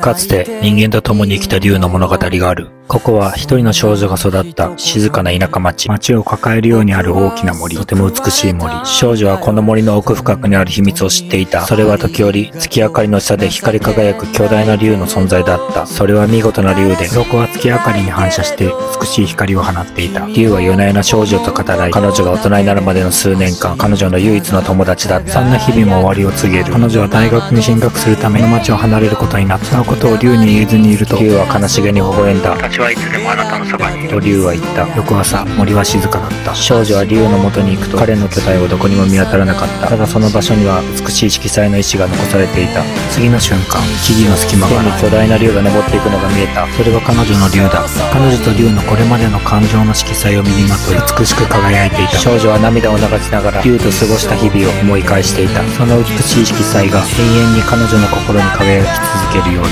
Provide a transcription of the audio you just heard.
かつて人間と共に生きた竜の物語がある。ここは一人の少女が育った静かな田舎町。町を抱えるようにある大きな森。とても美しい森。少女はこの森の奥深くにある秘密を知っていた。それは時折、月明かりの下で光り輝く巨大な竜の存在だった。それは見事な竜で、鱗は月明かりに反射して美しい光を放っていた。竜は夜な夜な少女と語らい、彼女が大人になるまでの数年間、彼女の唯一の友達だった。そんな日々も終わりを告げる。彼女は大学に進学するため、の町を離れることになった。そのことを竜に言えずにいると、竜は悲しげに微笑んだ。私はいつでもあなたのそばに。と竜は言った。翌朝、森は静かだった。少女は竜の元に行くと、彼の巨体はどこにも見当たらなかった。ただその場所には美しい色彩の石が残されていた。次の瞬間、木々の隙間から巨大な竜が登っていくのが見えた。それは彼女の竜だ。彼女と竜のこれまでの感情の色彩を身にまとい、美しく輝いていた。少女は涙を流しながら、竜と過ごした日々を思い返していた。その美しい色彩が永遠に彼女の心に輝き続けるように。